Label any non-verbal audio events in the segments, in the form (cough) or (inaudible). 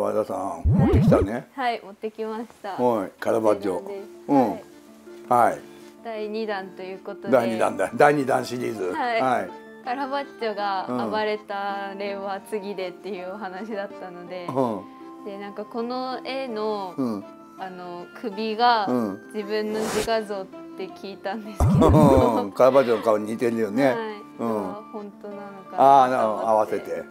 和田さん持ってきたね。はい持ってきました。はいカラバッジョうん。はい。はい第二弾ということで。第二弾だ。第二弾シリーズ。はい。はい。カラバッチョがうん暴れた例は次でっていうお話だったので、でなんかこの絵の、うん。うんあの首がうん。自分の自画像って聞いたんですけど、うん。カラバッジョの顔に似てるよね、はい、うん。まあ本当なのかああななと思って。合わせて。はい。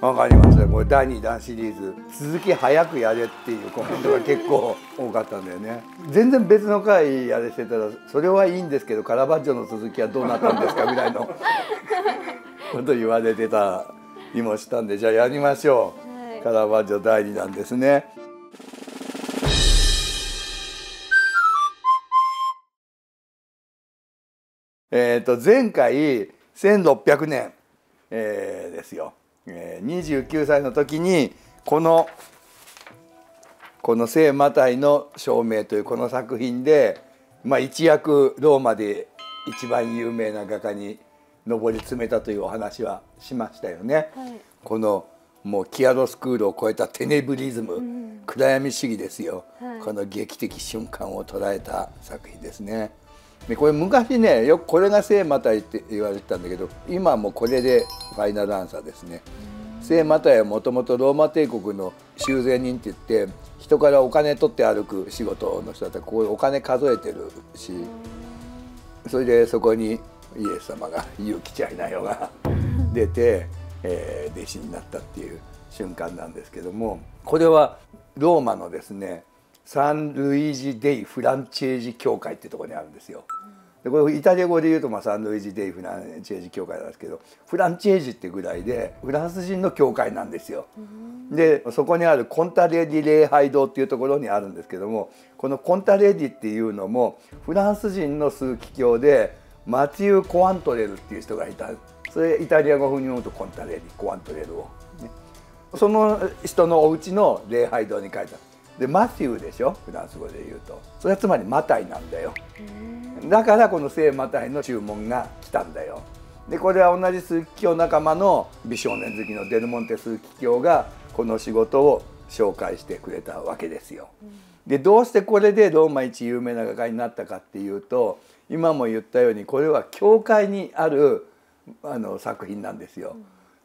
わかりました。これ第2弾シリーズ。続き早くやれっていうコメントが結構多かったんだよね。全然別の回やれしてたらそれはいいんですけどカラバッジョの続きはどうなったんですかぐらいの。(laughs) こと言われてたりもしたんでじゃあやりましょう、はい。カラバッジョ第2弾ですね。えー、と前回1600年、えーですよ、えー、29歳の時にこのこの聖マタイの証明というこの作品で、まあ、一躍ローマで一番有名な画家に上り詰めたというお話はしましたよね。はい。このもうキアロスクールを超えたテネブリズム、暗闇主義ですよ、はい。この劇的瞬間を捉えた作品ですね。でこれ昔ねよくこれが聖マタイって言われてたんだけど今もうこれでファイナルアンサーですね。聖マタイはもともとローマ帝国の修繕人って言って人からお金取って歩く仕事の人だったらこうお金数えてるしそれでそこにイエス様が「勇気ちゃいなよ」が (laughs) 出て、えー弟子になったっていう瞬間なんですけどもこれはローマのですねサンルイージ・デイ・フランチェージ教会っていうところにあるんですよ。でこれイタリア語で言うと、まあ、サンルイージ・デイ・フランチェージ教会なんですけどフランチェージってぐらいでフランス人の教会なんですよ。でそこにあるコンタレディ礼拝堂っていうところにあるんですけどもこのコンタレディっていうのもフランス人の枢機卿でマティウ・コアントレルっていう人がいた。それイタリア語風に読むとコンタレディコアントレルを、ね、その人のお家の礼拝堂に書いたでマティウでしょ？フランス語で言うと。それはつまりマタイなんだよ。だからこの聖マタイの注文が来たんだよ。でこれは同じ枢機卿仲間の美少年好きのデルモンテ枢機卿がこの仕事を紹介してくれたわけですよ。でどうしてこれでローマ一有名な画家になったかっていうと今も言ったようにこれは教会にあるあの作品なんですよ。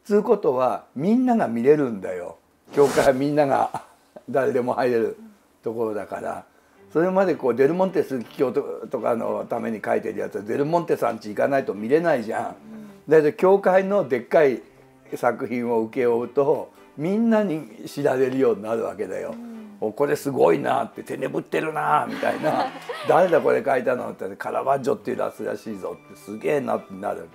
つうことはみんなが見れるんだよ。教会はみんなが誰でも入れるところだから。それまでこうデルモンテ枢機卿ととかのために書いてるやつはデルモンテさんち行かないと見れないじゃん。だけど教会のでっかい作品を請け負うとみんなに知られるようになるわけだよ。おこれすごいなって手眠ってるなみたいな。(laughs) 誰だこれ書いたのって言ってカラバッジョっていうラスらしいぞってすげえなってなる。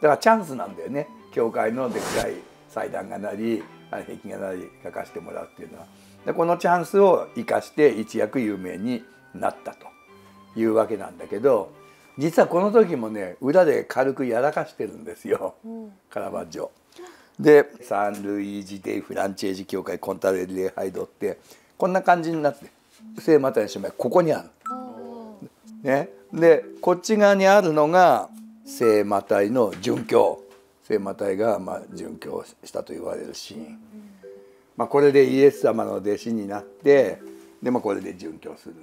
だからチャンスなんだよね。教会のでっかい祭壇がなり壁画がなり書かせてもらうっていうのはでこのチャンスを生かして一躍有名になったというわけなんだけど実はこの時もね裏で軽くやらかしてるんですよ、カラバッジョ。でサンルイージ・デイ・フランチェージ教会コンタレリ礼拝堂ってこんな感じになって聖マタイの姉妹ここにある。ね、でこっち側にあるのが聖マタイの殉教。聖マタイがまあ殉教したと言われるシーン、まあ、これでイエス様の弟子になってで、まあ、これで殉教する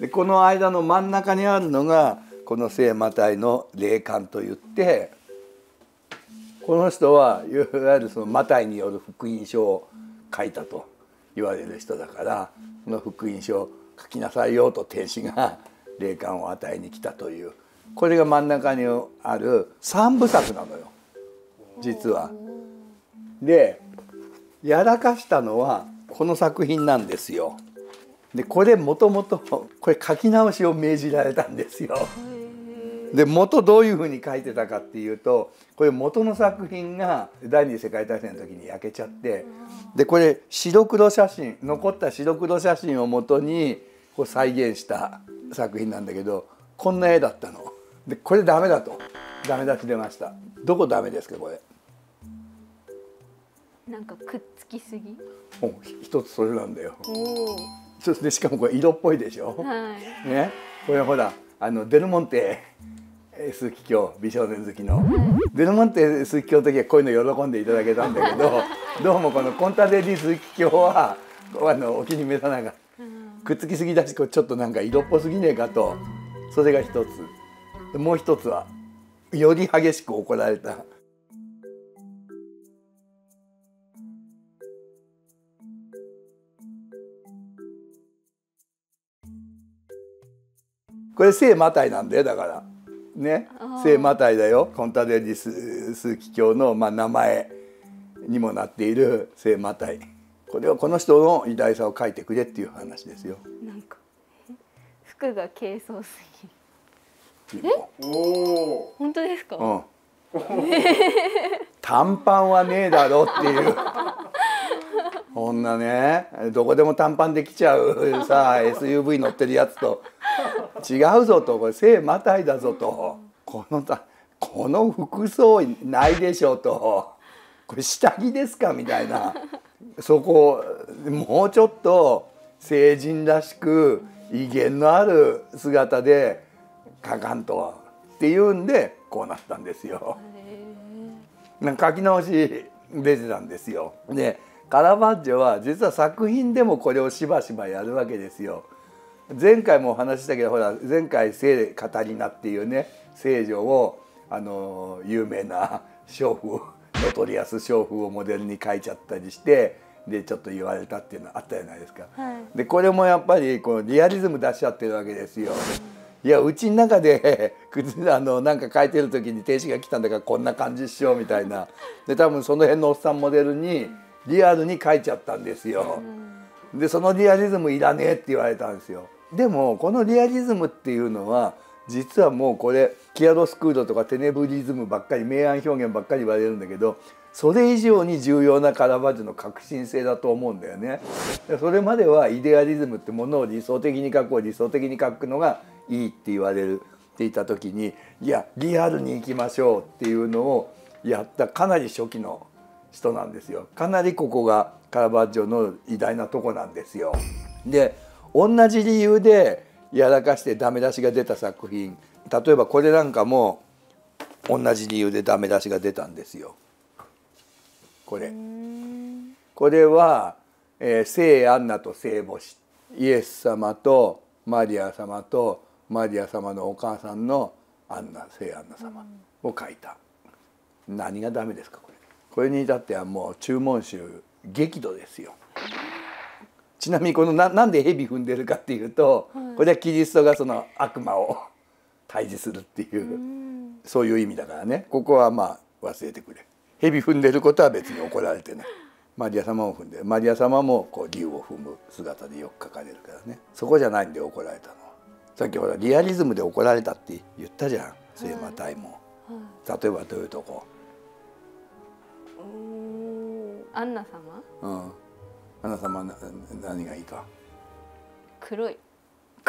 でこの間の真ん中にあるのがこの聖マタイの霊感といってこの人はいわゆるそのマタイによる福音書を書いたと言われる人だからその福音書を書きなさいよと天使が霊感を与えに来たというこれが真ん中にある三部作なのよ実は。でやらかしたのはこの作品なんですよ。でこれもともとこれ書き直しを命じられたんですよ。で元どういうふうに書いてたかっていうとこれ元の作品が第二次世界大戦の時に焼けちゃってでこれ白黒写真残った白黒写真をもとにこう再現した作品なんだけどこんな絵だったの。でこれダメだとダメ出し出ました。どこダメですかこれ？なんかくっつきすぎ？お一つそれなんだよ。おそうですねしかもこれ色っぽいでしょ？はい。ね、これほらあのデルモンテ枢機卿美少年好きの。デルモンテ枢機卿の時はこういうの喜んでいただけたんだけど (laughs) どうもこのコンタデリ枢機卿はあのお気に召さなかくっつきすぎだしちょっとなんか色っぽすぎねえかと。それが一つ。もう一つはより激しく怒られたこれ聖マタイなんだよだからね聖マタイだよコンタデリス枢機卿の、まあ、名前にもなっている聖マタイこれはこの人の偉大さを書いてくれっていう話ですよ。なんか服が軽装すぎる。え？おお。本当ですか？うん。(laughs) 短パンはねえだろっていう。こんなね。どこでも短パンできちゃう。さ SUV 乗ってるやつと。違うぞと。これ背またいだぞと。このたこの服装ないでしょと。これ下着ですか？みたいな。そこもうちょっと成人らしく威厳のある姿で書かんと。っていうんでこうなったんですよ。書き直し出てたんですよ。でカラバッジョは実は作品でもこれをしばしばやるわけですよ。前回もお話したけどほら前回聖カタリナっていうね聖女をあの有名な (laughs) 娼婦 notorious 娼婦をモデルに描いちゃったりしてでちょっと言われたっていうのあったじゃないですか。はい、でこれもやっぱりこのリアリズム出しちゃってるわけですよ。いやうちの中で (laughs) あのなんか書いてる時に天使が来たんだからこんな感じっしょみたいなで多分その辺のおっさんモデルにリアルに書いちゃったんですよ。でそのリアリズムいらねえって言われたんですよ。でもこのリアリズムっていうのは実はもうこれキアロスクードとかテネブリズムばっかり明暗表現ばっかり言われるんだけどそれ以上に重要なカラバッジョの革新性だと思うんだよね。それまではイデアリズムってものを理想的に書こう理想的に書くのがいいって言われるっていた時にいやリアルにいきましょうっていうのをやったかなり初期の人なんですよ。かなりここがカラバッジョの偉大なとこなんですよ。で同じ理由でやらかしてダメ出しが出た作品例えばこれなんかも同じ理由でダメ出しが出たんですよ。これ。これは、えー、聖アンナと聖母子イエス様とマリア様とマリア様のお母さんのアンナ聖アンナ様を書いた。何がダメですかこれ。これに至ってはもう注文集激怒ですよ。ちなみにこのななんで蛇踏んでるかっていうと、はい、これはキリストがその悪魔を退治するっていうそういう意味だからね。ここはまあ忘れてくれ。蛇踏んでることは別に怒られてない。マリア様を踏んでマリア様もこう竜を踏む姿でよく書かれるからね。そこじゃないんで怒られたの。さっきほらリアリズムで怒られたって言ったじゃん。聖魔隊も、はい、例えばどういうとこ？アンナ様？うん。アンナ様何がいいか？黒い。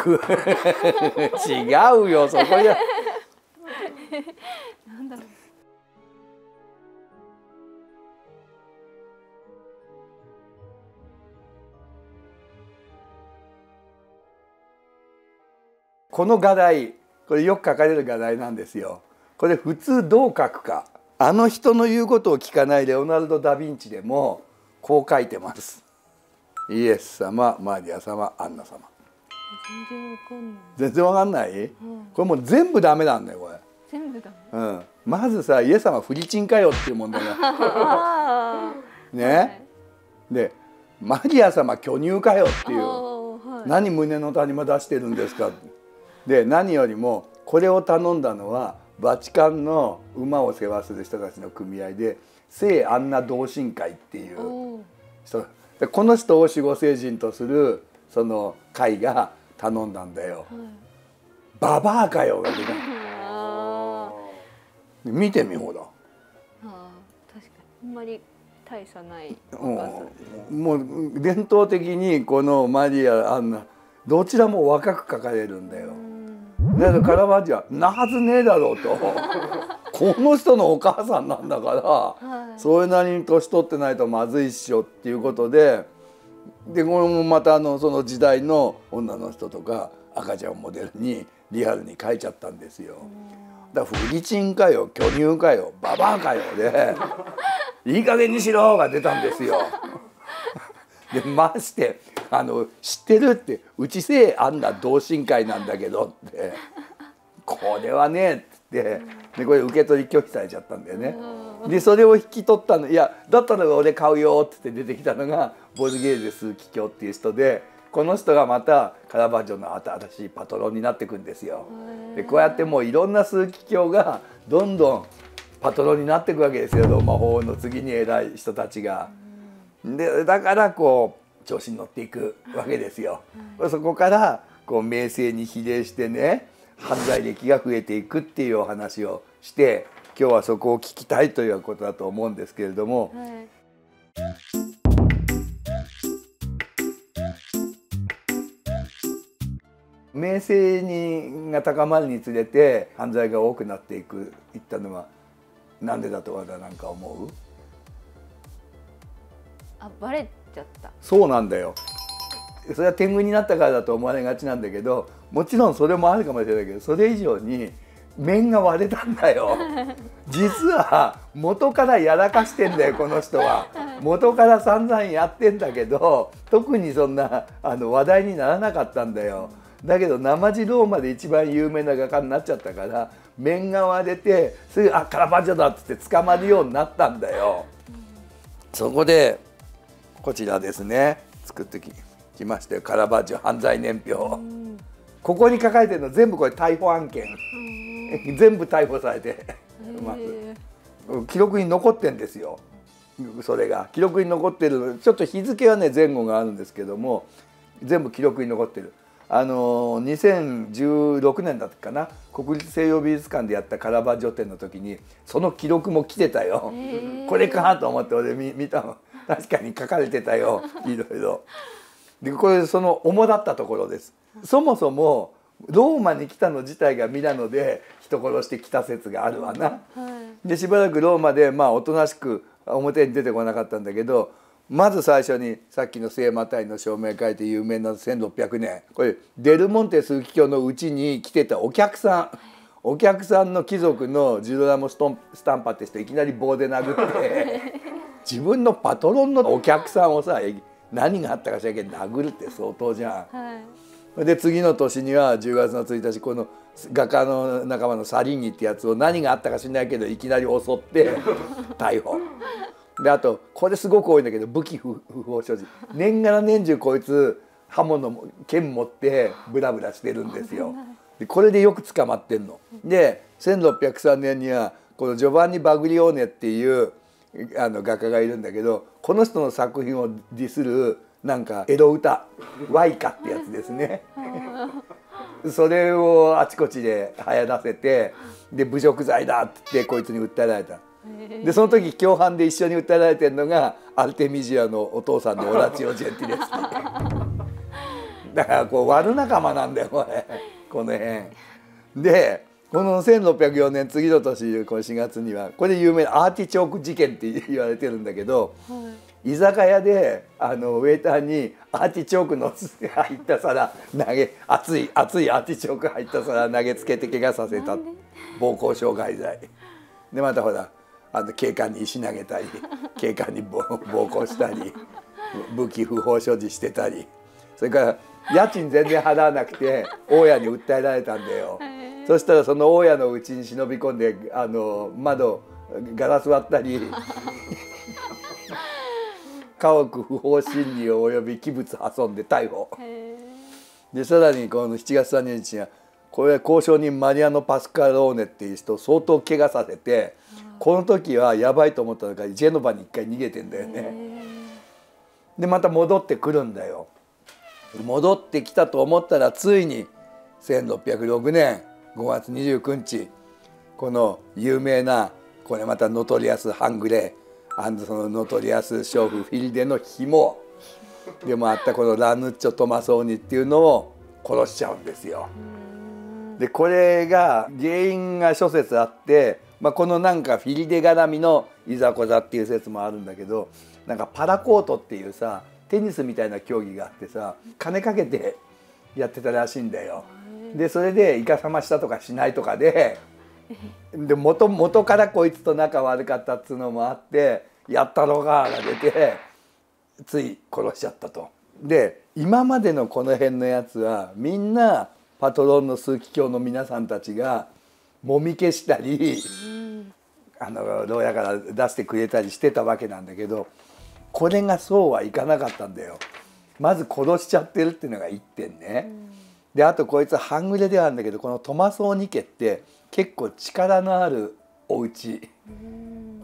(laughs) 違うよそこじゃ。(laughs) なんだろう。この画題これよく書かれる画題なんですよ。これ普通どう書くかあの人の言うことを聞かないレオナルド・ダ・ヴィンチでもこう書いてます。イエス様マリア様アンナ様。全然わかんない、うん、これもう全部ダメなんだよこれ。全部ダメ、うん、まずさイエス様フリチンかよっていう問題がね、はい、でマリア様巨乳かよっていう、はい、何胸の谷間出してるんですか？で何よりもこれを頼んだのはバチカンの馬を世話する人たちの組合で聖アンナ同心会っていう人でこの人を守護聖人とするその会が頼んだんだよ。はい、ババアかよ (laughs) 見てみほら。あ確かに。あんまり大差ないうん、もう伝統的にこのマリアアンナどちらも若く書かれるんだよ。だけどカラバッジはなはずねえだろうと (laughs) この人のお母さんなんだから、はい、それなりに年取ってないとまずいっしょっていうことででこれもまたあのその時代の女の人とか赤ちゃんをモデルにリアルに描いちゃったんですよ。だフリチンかよ巨乳かよババアかよでいい加減にしろが出たんですよ。(laughs) でましてあの知ってるってうちせえあんな同心会なんだけどって。これはねって。でこれ受け取り拒否されちゃったんだよね。でそれを引き取ったの。いやだったら俺買うよって出てきたのがボルゲーゼ鈴木京っていう人でこの人がまたカラバッジョの新しいパトロンになっていくんですよ。でこうやってもういろんな鈴木京がどんどんパトロンになっていくわけですよ。魔法の次に偉い人たちが。でだからこう調子に乗っていくわけですよ。そこからこう名声に比例してね犯罪歴が増えていくっていうお話をして今日はそこを聞きたいということだと思うんですけれども。はい名声にが高まるにつれて犯罪が多くなっていくいったのはなんでだと和田なんか思う？あバレちゃった。そうなんだよ。それは天狗になったからだと思われがちなんだけどもちろんそれもあるかもしれないけどそれ以上に面が割れたんだよ。(laughs) 実は元からやらかしてんだよこの人は。元から散々やってんだけど特にそんなあの話題にならなかったんだよ。だけど生地ローマで一番有名な画家になっちゃったから面が割れてすぐ「あカラバッジョだ」っつって捕まるようになったんだよ。そこでこちらですね。作ってききましたよカラバッジョ犯罪年表。ここに書かれてるの全部これ逮捕案件。全部逮捕されて。まず記録に残ってんですよ。それが。記録に残ってるちょっと日付はね前後があるんですけども全部記録に残ってる。あの2016年だったかな。国立西洋美術館でやったカラバッジョ展の時にその記録も来てたよ。これかと思って俺見たの確かに書かれてたよ (laughs) いろいろ。でこれその主だったところですそもそもローマに来たの自体がミラノで人殺してきた説があるわな。はい、でしばらくローマでまあおとなしく表に出てこなかったんだけどまず最初にさっきの聖マタイの証明書いて有名な1600年これデルモンテ枢機卿のうちに来てたお客さんお客さんの貴族のジュドラモストンスタンパって人いきなり棒で殴って (laughs) 自分のパトロンのお客さんをさ何があったかしらけど殴るって相当じゃん。はいで次の年には10月の1日この画家の仲間のサリンギってやつを何があったか知らないけどいきなり襲って逮捕。であとこれすごく多いんだけど武器不法所持年がら年中こいつ刃物剣持ってブラブラしてるんですよ。でこれでよく捕まってんの。で1603年にはこのジョバンニ・バグリオーネっていうあの画家がいるんだけどこの人の作品をディスるなんか江戸歌和歌ってやつですね (laughs) それをあちこちではやらせてで侮辱罪だってってこいつに訴えられた。でその時共犯で一緒に訴えられてるのがアルテミジアのお父さんのオラチオ・ジェンティレス (laughs) だからこう悪仲間なんだよこれこの辺。でこの1604年次の年この4月にはこれ有名なアーティチョーク事件って言われてるんだけど、はい。居酒屋であのウェイターにアーティチョークの入った皿投げ熱い熱いアーティチョーク入った皿投げつけて怪我させた。暴行傷害罪。でまたほらあの警官に石投げたり警官に暴行したり武器不法所持してたり。それから家賃全然払わなくて大家に訴えられたんだよ。そしたらその大家のうちに忍び込んであの窓ガラス割ったり家屋不法侵入及び器物破損で逮捕でさらにこの7月30日にはこれは公証人マリアノ・パスカローネっていう人を相当怪我させてこの時はやばいと思ったのかジェノバに一回逃げてんだよね。でまた戻ってくるんだよ。戻ってきたと思ったらついに1606年5月29日この有名なこれまた notorious 半グレあのその notorious 娼婦フィリデの紐でもあったこのラヌッチョ・トマソーニっていうのを殺しちゃうんですよ。でこれが原因が諸説あって、まあ、このなんかフィリデ絡みのいざこざっていう説もあるんだけどなんかパラコートっていうさテニスみたいな競技があってさ金かけてやってたらしいんだよ。でそれでイカサマしたとかしないとかで (laughs) で元元からこいつと仲悪かったっつうのもあって「やったろが」が出てつい殺しちゃったと。で今までのこの辺のやつはみんなパトロンの枢機卿の皆さんたちがもみ消したり、あの牢屋から出してくれたりしてたわけなんだけどこれがそうはいかなかったんだよ。まず殺しちゃってるっていうのが一点ね。であとこいつ半グレではあるんだけどこのトマソーニ家って結構力のあるお家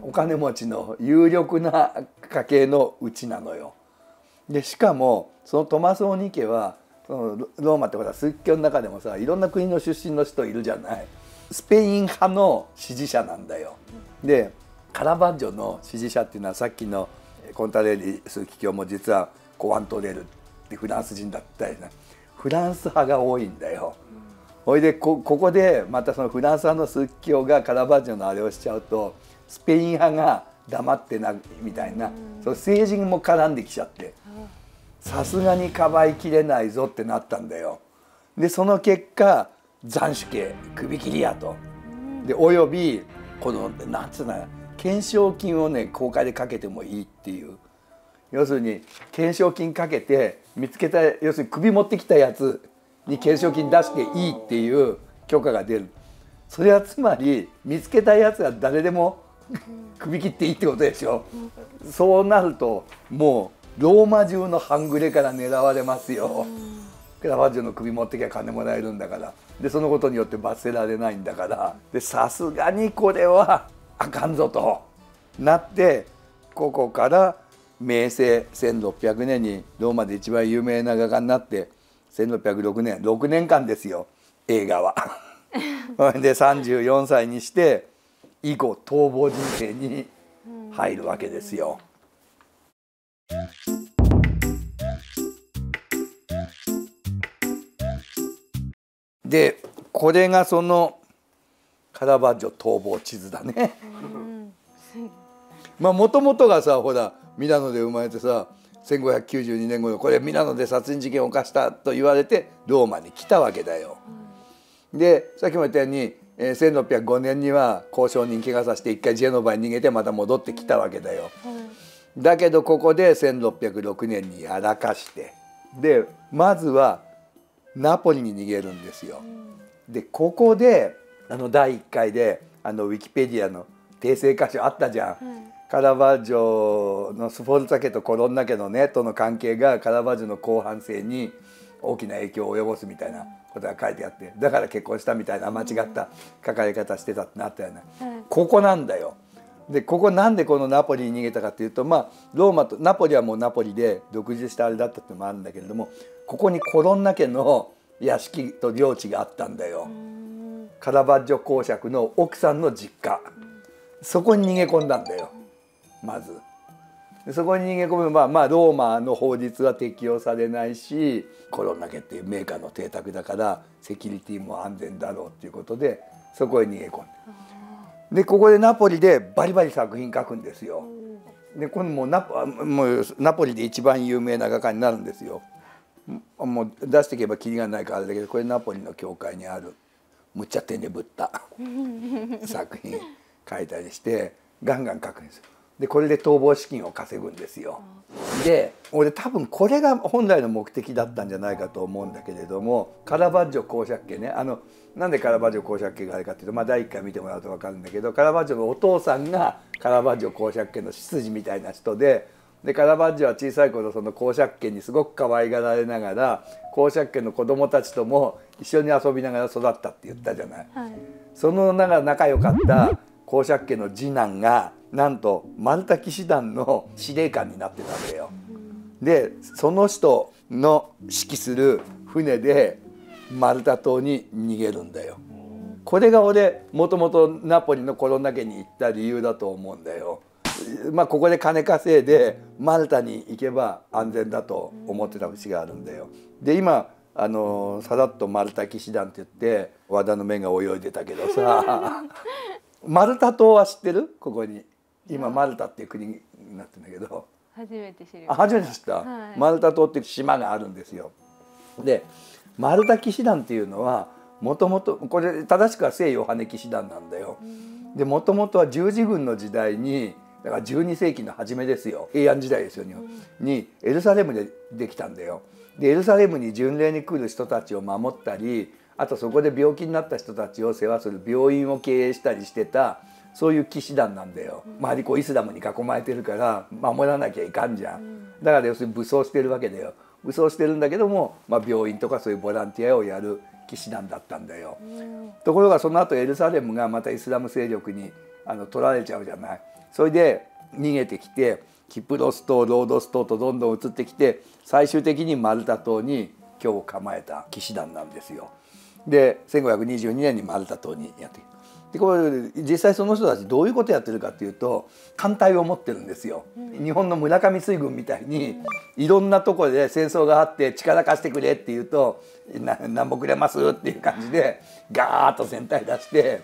お金持ちの有力な家系のうちなのよ。でしかもそのトマソーニ家はそのローマってほら仏教の中でもさいろんな国の出身の人いるじゃない。スペイン派の支持者なんだよ。でカラバッジョの支持者っていうのはさっきのコンタレリ枢機卿も実はコワントレルってフランス人だったりなフランス派が多いんだよ。ほいでここでまたそのフランス派の枢機卿がカラバッジョのあれをしちゃうとスペイン派が黙ってなみたいな、その政治も絡んできちゃってさすがにかばいきれないぞってなったんだよ。でその結果斬首刑首切りやと。でおよびこのなんつうの懸賞金をね公開でかけてもいいっていう要するに懸賞金かけて見つけた要するに首持ってきたやつに懸賞金出していいっていう許可が出る。それはつまり見つけたやつは誰でも首切っていいってことでしょ。そうなるともうローマ中の半グレから狙われますよ。クラバッジョの首持ってきゃ金もらえるんだから。でそのことによって罰せられないんだから。でさすがにこれはあかんぞと。なってここから明政1600年にローマで一番有名な画家になって1606年6年間ですよ映画は。(laughs) で34歳にして以後逃亡人生に入るわけですよ。でこれがそのカラバッジョ逃亡地図だね。まあもともとがさほらミラノで生まれてさ1592年頃これミラノで殺人事件を犯したと言われてローマに来たわけだよ。でさっきも言ったように、えー、1605年には交渉人怪我させて一回ジェノバに逃げてまた戻ってきたわけだよ。だけどここで1606年にやらかしてでまずはナポリに逃げるんですよ。でここであの第1回であのウィキペディアの訂正箇所あったじゃん。カラバッジョのスフォルツァ家とコロンナ家のねとの関係がカラバッジョの後半生に大きな影響を及ぼすみたいなことが書いてあってだから結婚したみたいな間違った書かれ方してたってなったよね、ここなんだよ。でここなんでこのナポリに逃げたかっていうとまあローマとナポリはもうナポリで独自したあれだったってのもあるんだけれどもここにコロンナ家の屋敷と領地があったんだよ。カラバッジョ公爵の奥さんの実家そこに逃げ込んだんだよ。まずそこに逃げ込めばまあローマの法律は適用されないしコロナ家っていうメーカーの邸宅だからセキュリティも安全だろうっていうことでそこへ逃げ込んででここでナポリでバリバリ作品書くんですよ。でこれもうナもうナポリで一番有名な画家になるんですよ。もう出していけばきりがないからあれだけどこれナポリの教会にあるむっちゃ手にぶった作品書いたりしてガンガン書くんですよ。でこれで逃亡資金を稼ぐんですよ。で俺多分これが本来の目的だったんじゃないかと思うんだけれどもカラバッジョ公爵家ねあのなんでカラバッジョ公爵家があるかっていうと、まあ、第1回見てもらうと分かるんだけどカラバッジョのお父さんがカラバッジョ公爵家の執事みたいな人ででカラバッジョは小さい頃その公爵家にすごく可愛がられながら公爵家の子供たちとも一緒に遊びながら育ったって言ったじゃない。はい、その仲良かった公爵家の次男がなんとマルタ騎士団の司令官になってたわけよ。でその人の指揮する船でマルタ島に逃げるんだよ。これが俺もともとナポリのコロナ家に行った理由だと思うんだよ。まあここで金稼いでマルタに行けば安全だと思ってた節があるんだよ。で今あのさらっとマルタ騎士団って言って和田の目が泳いでたけどさマルタ島は知ってる？ここに今マルタっていう国になってるんだけど。初めて知りました。初めて知った、はい、マルタ島っていう島があるんですよ。でマルタ騎士団っていうのはもともとこれ正しくは西洋羽騎士団なんだよ。でもともとは十字軍の時代にだから12世紀の初めですよ。平安時代ですよ日本。にエルサレムでできたんだよ。でエルサレムに巡礼に来る人たちを守ったりあとそこで病気になった人たちを世話する病院を経営したりしてたそういう騎士団なんだよ。周りこうイスラムに囲まれてるから守らなきゃいかんじゃん。だから要するに武装してるわけだよ。武装してるんだけども、まあ、病院とかそういうボランティアをやる騎士団だったんだよ。ところがその後エルサレムがまたイスラム勢力にあの取られちゃうじゃない。それで逃げてきてキプロス島ロードス島とどんどん移ってきて最終的にマルタ島に今日構えた騎士団なんですよ。で1522年にマルタ島にやって。でこれ実際その人たちどういうことやってるかっていうと艦隊を持ってるんですよ。日本の村上水軍みたいにいろんなところで戦争があって力貸してくれって言うと何ぼくれますっていう感じでガーッと戦隊出して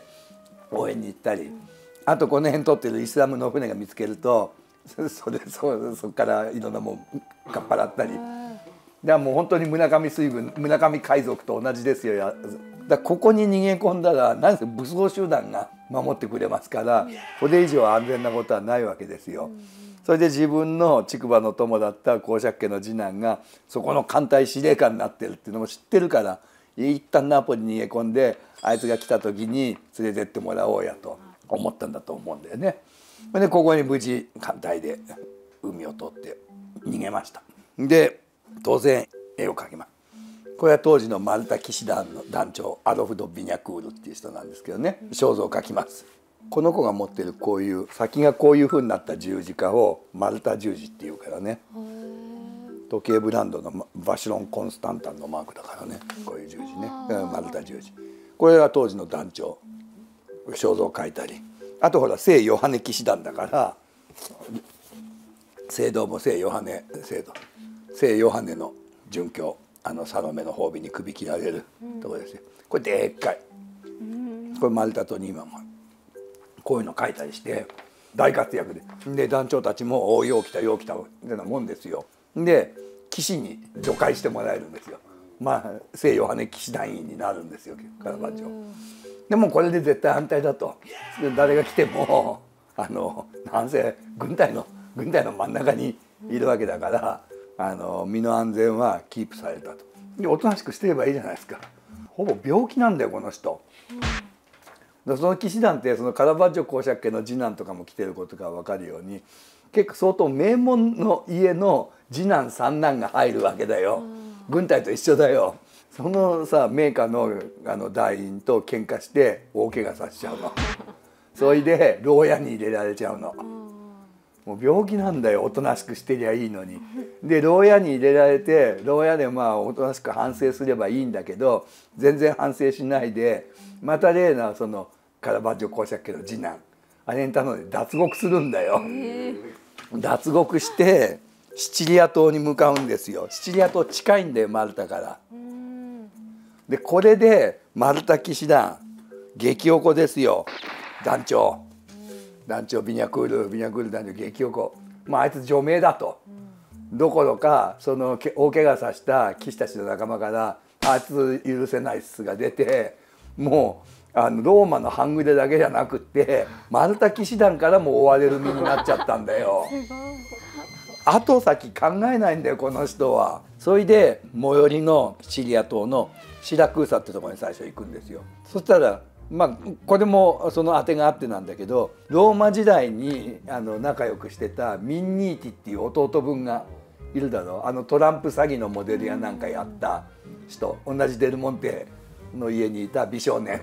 応援に行ったりあとこの辺通ってるイスラムの船が見つけるとそれそそこからいろんなもんかっぱらったり。だもう本当に村上水軍村上海賊と同じですよやだここに逃げ込んだら何せ武装集団が守ってくれますからこれ以上安全なことはないわけですよ。それで自分の竹馬の友だった公爵家の次男がそこの艦隊司令官になってるっていうのも知ってるから一旦ナポリに逃げ込んであいつが来た時に連れてってもらおうやと思ったんだと思うんだよね。でここに無事艦隊で海を通って逃げました。で当然絵を描きますこれは当時のマルタ騎士団の団長アドフド・ビニャクールっていう人なんですけどね肖像を描きます。この子が持ってるこういう先がこういうふうになった十字架をマルタ十字っていうからね時計ブランドのバシロン・コンスタンタンのマークだからねこういう十字ね。マルタ十字。これは当時の団長肖像を描いたり。あとほら聖ヨハネ騎士団だから聖堂も聖ヨハネ聖堂。聖ヨハネの殉教あのサロメの褒美に首切られるとこですよ。これでっかい。これマルタとニーマンも。こういうの書いたりして大活躍で。で団長たちも「おおよう来たよう来た」みたいなもんですよ。で騎士に除会してもらえるんですよ。まあ聖ヨハネ騎士団員になるんですよカラバッジョ。でもこれで絶対反対だと。誰が来てもあのなんせ軍隊の軍隊の真ん中にいるわけだからあの身の安全はキープされたと。でおとなしくしてればいいじゃないですか。ほぼ病気なんだよこの人、うん、その騎士団ってそのカラバッジョ公爵家の次男とかも来てることが分かるように結構相当名門の家の次男三男が入るわけだよ、うん、軍隊と一緒だよ。そのさ名家のあの団員と喧嘩して大怪我させちゃうの。それで牢屋に入れられちゃうの。もう病気なんだよおとなしくしてりゃいいのに。で牢屋に入れられて牢屋でまあおとなしく反省すればいいんだけど全然反省しないでまた例のそのカラバッジョ公爵家の次男あれに頼んで脱獄するんだよ。脱獄してシチリア島に向かうんですよ。シチリア島近いんだよマルタから。でこれでマルタ騎士団激おこですよ団長。団長ビニャクールビニャクール団長激おこ、まあ、あいつ除名だと、どころかその大怪我させた騎士たちの仲間からあいつ許せないっすが出てもうあのローマの半グレだけじゃなくってマルタ騎士団からも追われる身になっちゃったんだよ。後先考えないんだよこの人は。それで最寄りのシリア島のシラクーサってとこに最初行くんですよ。そしたらまあこれもその当てがあってなんだけどローマ時代にあの仲良くしてたミンニーティっていう弟分がいるだろう。あのトランプ詐欺のモデルやなんかやった人。同じデルモンテの家にいた美少年。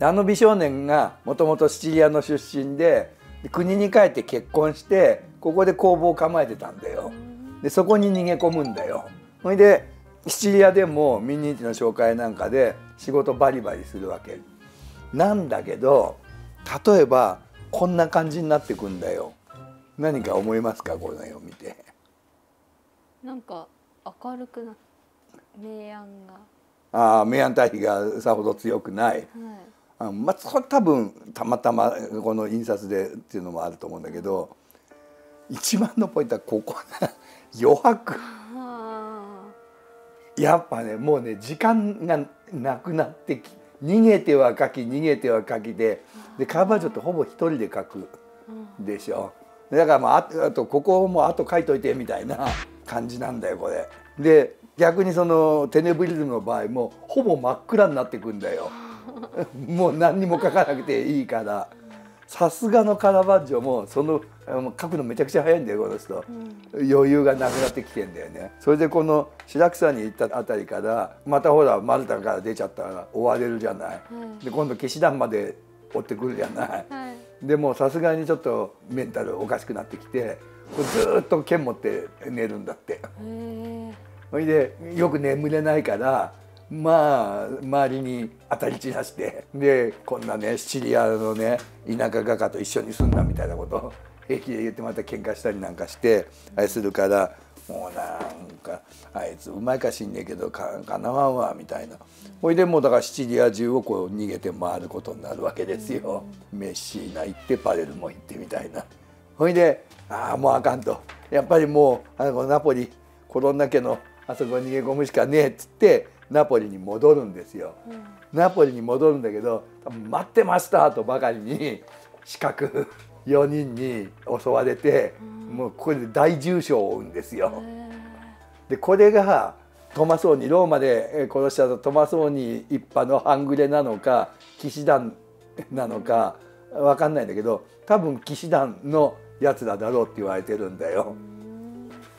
あの美少年がもともとシチリアの出身で国に帰って結婚してここで工房を構えてたんだよ。でそこに逃げ込むんだよ。それでシチリアでもミンニーティの紹介なんかで仕事バリバリするわけなんだけど例えばこんな感じになってくんだよ。何か思いますか？この絵を見て。なんか明るくな明暗が。ああ明暗対比がさほど強くない、はい、あまあそれ多分たまたまこの印刷でっていうのもあると思うんだけど一番のポイントはここ余白。やっぱねもうね時間がなくなってき逃げては書き逃げては書きででカーバージョってほぼ一人で書くでしょ。だからまああとここもあと書いといてみたいな (laughs) 感じなんだよこれ。で逆にそのテネブリズムの場合もほぼ真っ暗になってくんだよ。(laughs) もう何にも書かなくていいから。さすがのカラバッジョもその書くのめちゃくちゃ早いんだよこの人、うん、余裕がなくなってきてんだよね。それでこの白草に行ったあたりからまたほらマルタから出ちゃったから追われるじゃない、で今度騎士団まで追ってくるじゃない、はい、でもさすがにちょっとメンタルおかしくなってきてずっと剣持って寝るんだって。それでよく眠れないからまあ周りに当たり散らしてでこんなねシチリアのね田舎画家と一緒に住んだみたいなことを平気で言ってまた喧嘩したりなんかしてあれするからもうなんかあいつうまいかしんねえけどかかなわんわみたいなほいでもうだからシチリア中をこう逃げて回ることになるわけですよ。メッシーナ行ってパレルモ行ってみたいな。ほいでああもうあかんとやっぱりもうあのナポリコロンナ家のあそこに逃げ込むしかねえっつってナポリに戻るんですよ。うん、ナポリに戻るんだけど「待ってました!」とばかりに四角4人に襲われて、うん、もうこれで大重傷を負うんですよ。でこれがトマソーニローマで殺したトマソーニ一派の半グレなのか騎士団なのか分かんないんだけど多分騎士団のやつらだろうって言われてるんだよ。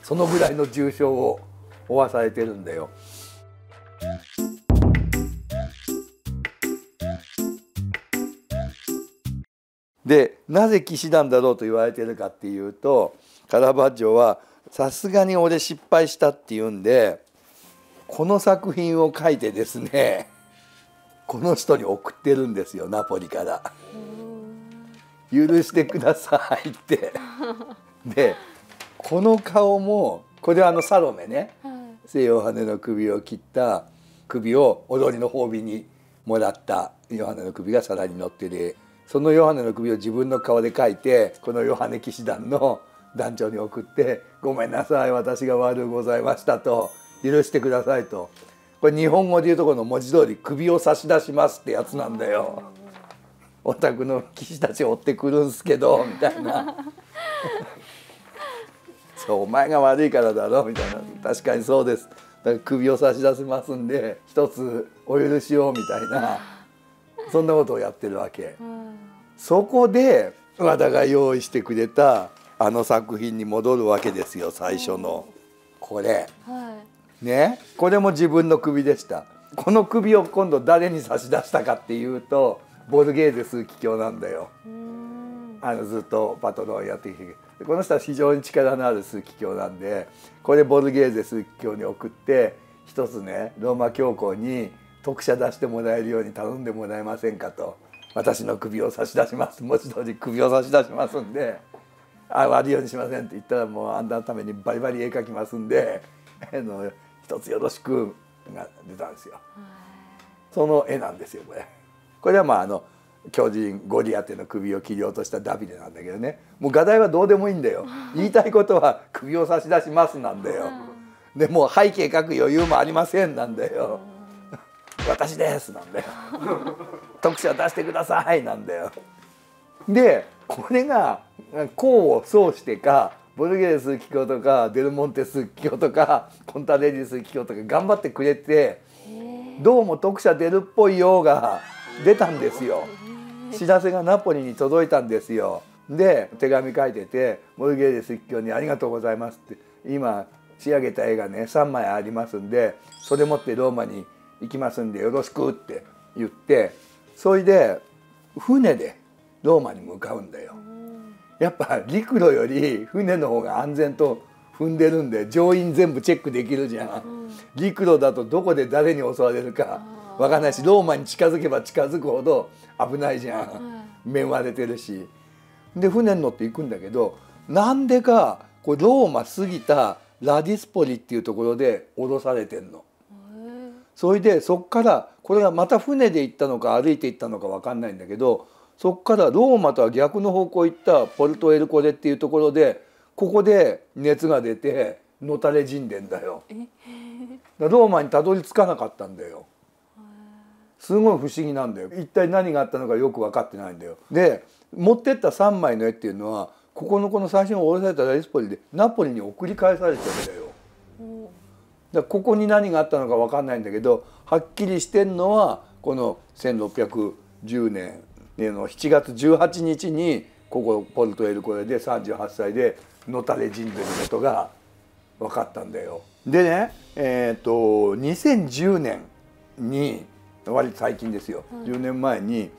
そのぐらいの重傷を負わされてるんだよ。でなぜ騎士団だろうと言われてるかっていうとカラバッジョはさすがに俺失敗したっていうんでこの作品を書いてですね (laughs) この人に送ってるんですよナポリから。許してくださいって。でこの顔もこれはあのサロメね、西洋羽の首を切った首を踊りの褒美にもらったヨハネの首が皿に乗ってるそのヨハネの首を自分の顔で描いてこのヨハネ騎士団の団長に送って「ごめんなさい私が悪うございました」と「許してください」と。これ日本語で言うとこの文字通り「首を差し出します」ってやつなんだよ。お宅の騎士たち追ってくるんすけどみたいな。(laughs) そうお前が悪いからだろみたいな。確かにそうです。だから首を差し出しますんで一つお許しをみたいな。そんなことをやってるわけ。そこで和田が用意してくれたあの作品に戻るわけですよ最初の。これ、はい、ね？これも自分の首でした。この首を今度誰に差し出したかっていうとボルゲーゼ枢機卿なんだよ。あのずっとパトロンやってきて。この人は非常に力のある枢機卿なんでこれボルゲーゼ枢機卿に送って一つねローマ教皇に特赦出してもらえるように頼んでもらえませんかと。私の首を差し出します。文字通り首を差し出しますんで。あ悪いようにしませんって言ったらもうあんたのためにバリバリ絵描きますんで。あの一つよろしくが出たんですよ。その絵なんですよこれ。これはまああの巨人ゴリアテの首を切り落としたダビデなんだけどね。もう画題はどうでもいいんだよ。(laughs) 言いたいことは首を差し出しますなんだよ。でもう背景描く余裕もありませんなんだよ私ですなんだよ。特殊出してくださいなんだよ。でこれが功を奏してかボルゲレス機卿とかデルモンテス機卿とかコンタレリス機卿とか頑張ってくれてどうも特赦出るっぽいようが出たんですよ。知らせがナポリに届いたんですよ。で手紙書いてて「ボルゲレス機卿にありがとうございます」って今仕上げた絵がね3枚ありますんでそれ持ってローマに行きますんでよろしくって言ってそれで船でローマに向かうんだよ。やっぱ陸路より船の方が安全と踏んでるんで乗員全部チェックできるじゃん。陸路だとどこで誰に襲われるか分かんないしローマに近づけば近づくほど危ないじゃん。面割れてるし。で船に乗って行くんだけどなんでかこうローマ過ぎたラディスポリっていうところで降ろされてんの。それでそっからこれがまた船で行ったのか歩いて行ったのか分かんないんだけどそこからローマとは逆の方向行ったポルトエルコレっていうところでここで熱が出てのたれ死んでんだよ。ローマにたどり着かなかったんだよ。すごい不思議なんだよ一体何があったのかよく分かってないんだよで持ってった3枚の絵っていうのはここのこの最初に降ろされたラリスポリでナポリに送り返されてるんだよ。だここに何があったのか分かんないんだけどはっきりしてんのはこの1610年の7月18日にここポルトエルコレで38歳でのたれ死んでることが分かったんだよ。でねえっ、ー、と2010年に割と最近ですよ、10年前に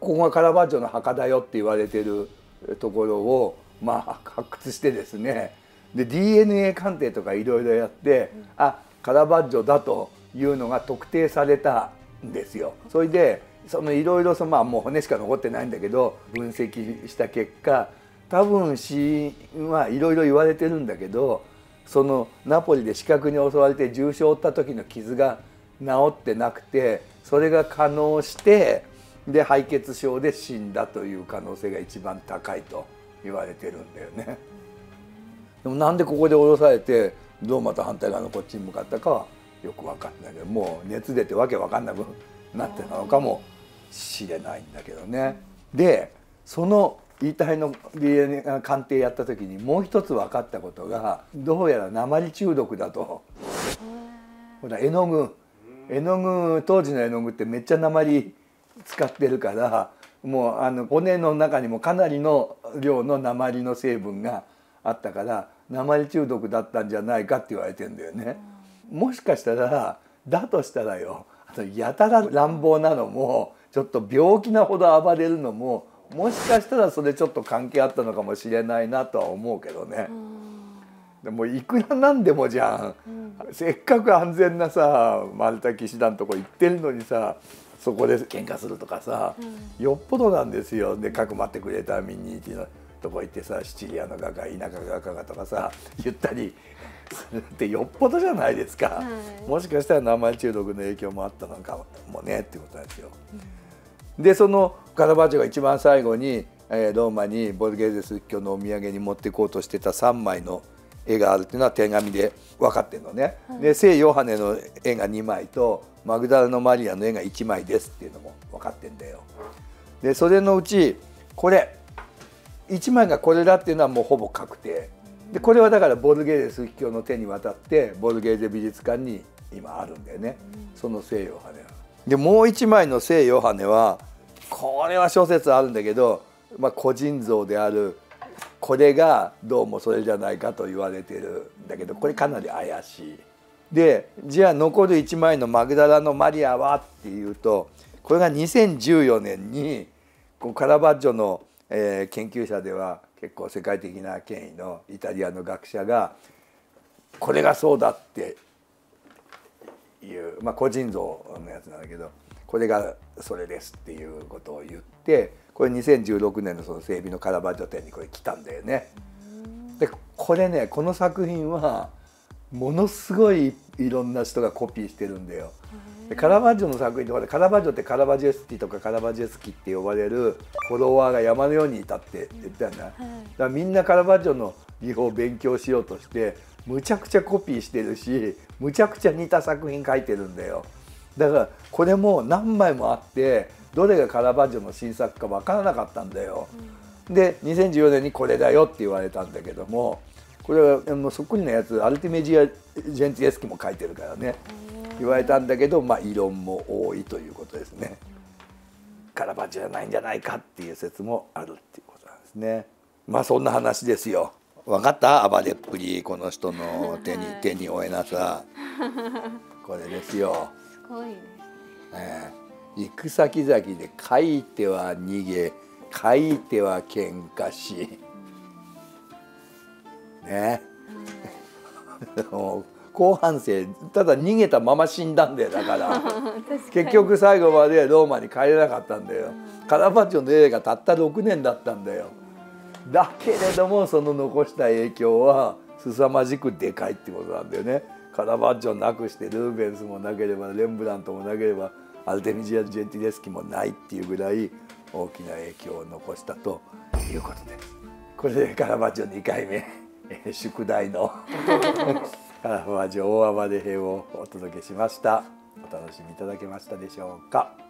ここがカラバッジョの墓だよって言われてるところをまあ発掘してですねで DNA 鑑定とかいろいろやって、うん、あカラバッジョだというのが特定されたんですよ。それでそのいろいろまあもう骨しか残ってないんだけど分析した結果多分死因はいろいろ言われてるんだけどそのナポリで死角に襲われて重傷を負った時の傷が治ってなくてそれが可能してで敗血症で死んだという可能性が一番高いと言われてるんだよね。でもなんでここで降ろされてどうまた反対側のこっちに向かったかはよく分かんないけどもう熱出てわけ分かんなくなってたのかもしれないんだけどね。でその遺体の DNA 鑑定やった時にもう一つ分かったことがどうやら鉛中毒だと。ほら絵の具絵の具当時の絵の具ってめっちゃ鉛使ってるからもうあの骨の中にもかなりの量の鉛の成分があったから鉛中毒だったんじゃないかって言われてんだよね。もしかしたらだとしたらよやたら乱暴なのもちょっと病気なほど暴れるのももしかしたらそれちょっと関係あったのかもしれないなとは思うけどね。でもいくらなんでもじゃん、うん、せっかく安全なさ丸太騎士団のとこ行ってるのにさそこで喧嘩するとかさ、うん、よっぽどなんですよ。でかく待ってくれたミニティのとこ行ってさシチリアの画家田舎画家がとかさ言ったりするってよっぽどじゃないですか、はい、もしかしたら生中毒の影響もあったのかもねってことですよ。うん、でそのカラバッチョが一番最後に、えー、ローマにボルゲーゼス教のお土産に持っていこうとしてた3枚の絵があるっていうのは手紙で分かってるのね。はい、で聖ヨハネの絵が2枚とマグダラのマリアの絵が1枚ですっていうのも分かってんだよ。でそれのうちこれ1枚がこれだっていうのはもうほぼ確定でこれはだからボルゲーゼ枢機卿の手に渡ってボルゲーゼ美術館に今あるんだよね、その聖ヨハネは。でもう1枚の聖ヨハネはこれは諸説あるんだけど、まあ、個人像であるこれがどうもそれじゃないかと言われてるんだけどこれかなり怪しい。でじゃあ残る1枚のマグダラのマリアはっていうとこれが2014年にこうカラバッジョの、え研究者では結構世界的な権威のイタリアの学者がこれがそうだっていう、まあ、個人像のやつなんだけどこれがそれですっていうことを言ってこれ2016年のその整備のカラバッジョ展にこれ来たんだよね。でこれねこの作品はものすごいいろんな人がコピーしてるんだよ。でカラバッジョの作品とかでカラバッジョってカラバジェスキとかカラバジェスキって呼ばれるフォロワーが山のようにいたって言ったんだ,、だからみんなカラバッジョの技法を勉強しようとしてむちゃくちゃコピーしてるしむちゃくちゃ似た作品書いてるんだよ。だからこれも何枚もあってどれがカラバッジョの新作か分からなかったんだよ、で2014年にこれだよって言われたんだけどもこれはもうそっくりなやつアルティメジア・ジェンティエスキも書いてるからね言われたんだけど、まあ、異論も多いということですね。カラバじゃないんじゃないかっていう説もあるっていうことなんですね。まあそんな話ですよ。分かった？暴れっぷりこの人の手に手に負えなさこれですよ。すごいね。えー、行く先々で書いては逃げ書いては喧嘩しね (laughs) 後半生ただ逃げたまま死んだんだよだから。(laughs) 結局最後までローマに帰れなかったんだよ。カラバッチョの映画たった6年だったんだよ。だけれどもその残した影響は凄まじくでかいってことなんだよね。カラバッチョなくしてルーベンスもなければレンブラントもなければアルテミジア・ジェンティレスキもないっていうぐらい大きな影響を残したということです。これでカラバッチョ2回目。宿題のカラファージ大暴れ編をお届けしました。お楽しみいただけましたでしょうか